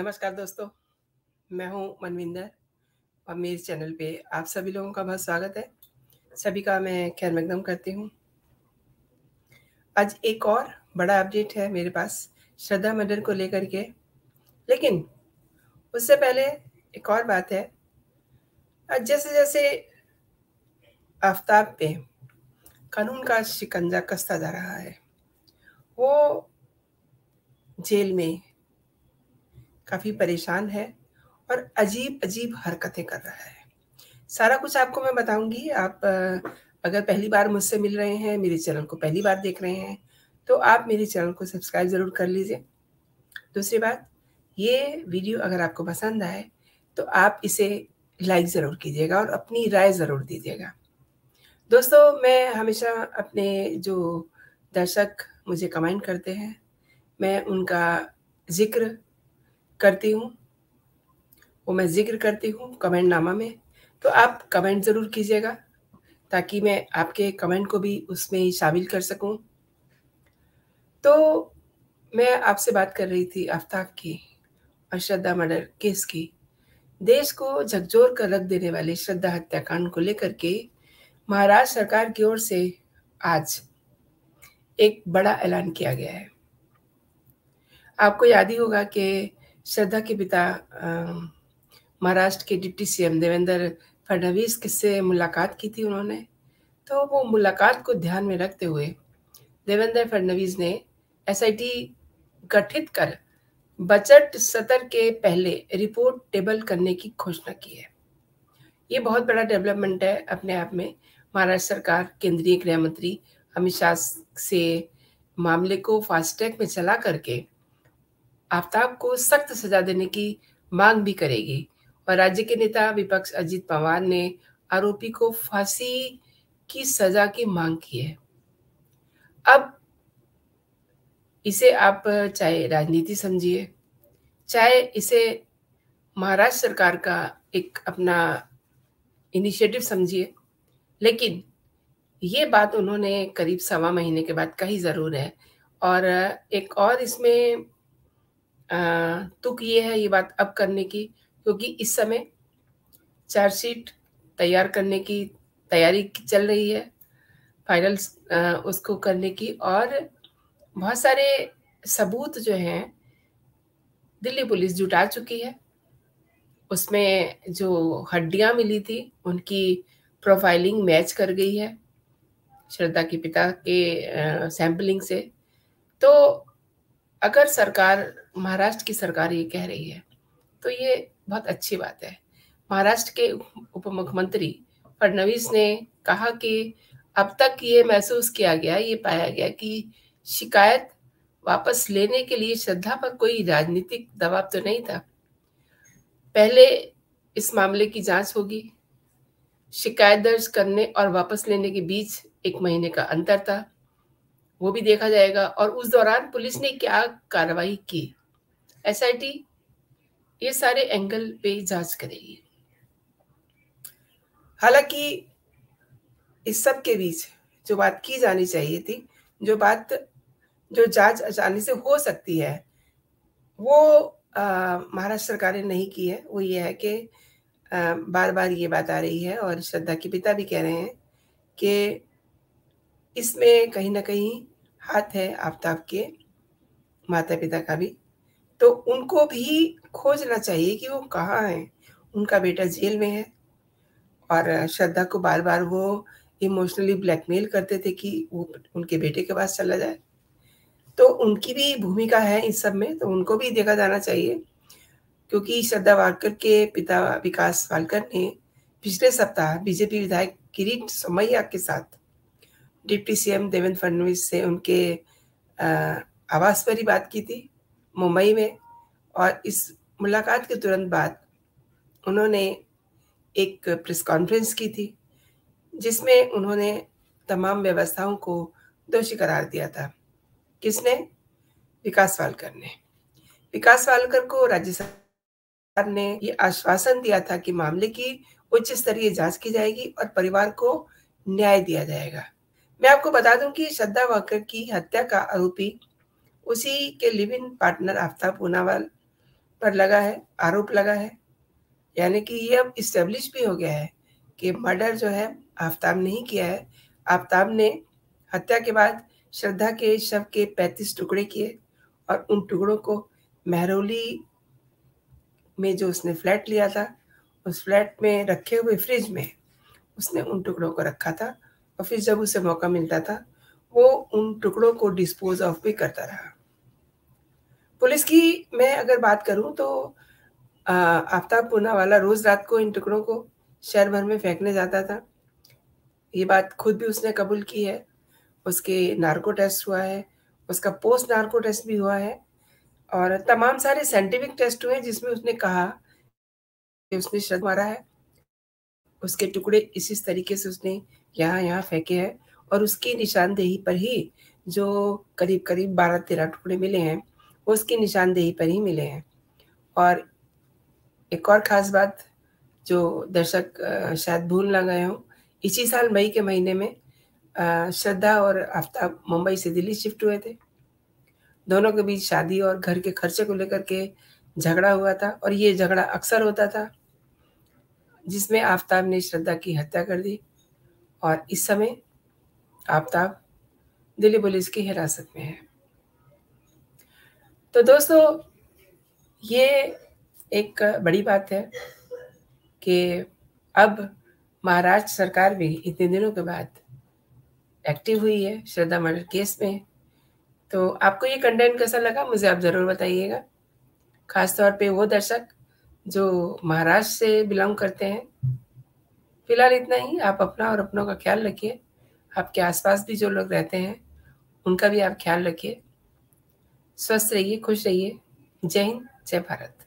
नमस्कार दोस्तों, मैं हूँ मनविंदर और मेरे चैनल पे आप सभी लोगों का बहुत स्वागत है। सभी का मैं खैर मकदम करती हूँ। आज एक और बड़ा अपडेट है मेरे पास श्रद्धा मर्डर को लेकर के। लेकिन उससे पहले एक और बात है आज जैसे-जैसे आफ्ताब पे कानून का शिकंजा कसता जा रहा है, वो जेल में काफ़ी परेशान है और अजीब-अजीब हरकतें कर रहा है। सारा कुछ आपको मैं बताऊँगी, आप अगर पहली बार मुझसे मिल रहे हैं, मेरे चैनल को पहली बार देख रहे हैं, तो आप मेरे चैनल को सब्सक्राइब ज़रूर कर लीजिए। दूसरी बात, ये वीडियो अगर आपको पसंद आए, तो आप इसे लाइक ज़रूर कीजिएगा और अपनी राय ज़रूर दीजिएगा। दोस्तों, मैं हमेशा अपने जो दर्शक मुझे कमेंट करते हैं, मैं उनका ज़िक्र करती हूँ। वो मैं ज़िक्र करती हूँ कमेंटनामा में, तो आप कमेंट ज़रूर कीजिएगा, ताकि मैं आपके कमेंट को भी उसमें शामिल कर सकूँ। तो मैं आपसे बात कर रही थी आफ्ताब की और श्रद्धा मर्डर केस की। देश को झकझोर कर रख देने वाले श्रद्धा हत्याकांड को लेकर के महाराष्ट्र सरकार की ओर से आज एक बड़ा ऐलान किया गया है। आपको याद ही होगा कि श्रद्धा के पिता महाराष्ट्र के डिप्टी सीएम देवेंद्र फडणवीस से मुलाकात की थी उन्होंने? तो वो मुलाकात को ध्यान में रखते हुए देवेंद्र फडणवीस ने एसआईटी गठित कर बजट सत्र के पहले रिपोर्ट टेबल करने की घोषणा की है। ये बहुत बड़ा डेवलपमेंट है अपने आप में। महाराष्ट्र सरकार, केंद्रीय गृह मंत्री अमित शाह से मामले को फास्ट ट्रैक में चला करके आफ्ताब को सख्त सजा देने की मांग भी करेगी और राज्य के नेता विपक्ष अजीत पवार ने आरोपी को फांसी की सजा की मांग की है। अब इसे आप चाहे राजनीति समझिए, चाहे इसे महाराष्ट्र सरकार का एक अपना इनिशिएटिव समझिए, लेकिन ये बात उन्होंने करीब सवा महीने के बाद कही ज़रूर है और एक और इसमें तुक ये है ये बात अब करने की, क्योंकि इस समय चार्जशीट तैयार करने की तैयारी चल रही है फाइनल उसको करने की, और बहुत सारे सबूत जो हैं, दिल्ली पुलिस जुटा चुकी है। उसमें जो हड्डियाँ मिली थी, उनकी प्रोफाइलिंग मैच कर गई है, श्रद्धा के पिता के सैम्पलिंग से। तो अगर सरकार, महाराष्ट्र की सरकार ये कह रही है तो ये बहुत अच्छी बात है। महाराष्ट्र के उप मुख्यमंत्री फडणवीस ने कहा कि अब तक ये महसूस किया गया, ये पाया गया कि शिकायत वापस लेने के लिए श्रद्धा पर कोई राजनीतिक दबाव तो नहीं था। पहले इस मामले की जाँच होगी। शिकायत दर्ज करने और वापस लेने के बीच एक महीने का अंतर था। वो भी देखा जाएगा। और उस दौरान पुलिस ने क्या कार्रवाई की? एसआईटी ये सारे एंगल पे जाँच करेगी। हालाँकि इस सब के बीच जो बात की जानी चाहिए थी, जो बात, जो जाँच आसानी से हो सकती है, वो महाराष्ट्र सरकार ने नहीं की है। वो ये है कि बार बार ये बात आ रही है और श्रद्धा के पिता भी कह रहे हैं कि इसमें कहीं ना कहीं हाथ है आफ्ताब के माता पिता का भी तो उनको भी खोजना चाहिए कि वो कहाँ हैं। उनका बेटा जेल में है और श्रद्धा को बार बार वो इमोशनली ब्लैकमेल करते थे कि वो उनके बेटे के पास चला जाए। तो उनकी भी भूमिका है इस सब में तो उनको भी देखा जाना चाहिए, क्योंकि श्रद्धा वालकर के पिता विकास वालकर ने पिछले सप्ताह बीजेपी विधायक किरीट सोमैया के साथ डिप्टी सीएम देवेंद्र फडणवीस से उनके आवास पर ही बात की थी, मुंबई में। और इस मुलाकात के तुरंत बाद उन्होंने एक प्रेस कॉन्फ्रेंस की थी, जिसमें उन्होंने तमाम व्यवस्थाओं को दोषी करार दिया था। किसने? विकास वालकर ने। विकास वालकर को राज्य सरकार ने ये आश्वासन दिया था कि मामले की उच्च स्तरीय जाँच की जाएगी और परिवार को न्याय दिया जाएगा। मैं आपको बता दूँ कि श्रद्धा वाकर की हत्या का आरोपी उसी के live in partner Aftab Poonawal पर लगा है, आरोप लगा है। यानी कि ये अब इस्टेब्लिश भी हो गया है कि मर्डर जो है आफ्ताब ने ही किया है। आफ्ताब ने हत्या के बाद श्रद्धा के शव के पैंतीस टुकड़े किए और उन टुकड़ों को महरौली में जो उसने फ्लैट लिया था, उस फ्लैट में रखे हुए फ्रिज में उसने उन टुकड़ों को रखा था और फिर जब उसे मौका मिलता था, वो उन टुकड़ों को डिस्पोज ऑफ़ भी करता रहा। पुलिस की मैं अगर बात करूँ तो आफ्ताब पूना वाला रोज रात को इन टुकड़ों को शहर भर में फेंकने जाता था। ये बात खुद भी उसने कबूल की है। उसके नार्को टेस्ट हुआ है, उसका पोस्ट नार्को टेस्ट भी हुआ है और तमाम सारे साइंटिफिक टेस्ट हुए जिसमें उसने कहा कि उसने शर्त मारा है। उसके टुकड़े इसी तरीके से उसने यहाँ यहाँ फेंके हैं। और उसकी निशानदेही पर ही जो करीब करीब बारह तेरह टुकड़े मिले हैं, वो उसकी निशानदेही पर ही मिले हैं। और एक और ख़ास बात जो दर्शक शायद भूल ना गए हों, इसी साल मई के महीने में श्रद्धा और आफ्ताब मुंबई से दिल्ली शिफ्ट हुए थे। दोनों के बीच शादी और घर के खर्चे को लेकर के झगड़ा हुआ था और ये झगड़ा अक्सर होता था, जिसमें आफ्ताब ने श्रद्धा की हत्या कर दी। और इस समय आफ्ताब दिल्ली पुलिस की हिरासत में है। तो दोस्तों, ये एक बड़ी बात है कि अब महाराष्ट्र सरकार भी इतने दिनों के बाद एक्टिव हुई है श्रद्धा मर्डर केस में। तो आपको ये कंटेंट कैसा लगा, मुझे आप ज़रूर बताइएगा। ख़ासतौर पे वो दर्शक जो महाराष्ट्र से बिलोंग करते हैं फ़िलहाल इतना ही। आप अपना और अपनों का ख्याल रखिए। आपके आसपास भी जो लोग रहते हैं, उनका भी आप ख्याल रखिए। स्वस्थ रहिए, खुश रहिए। जय हिंद, जय भारत।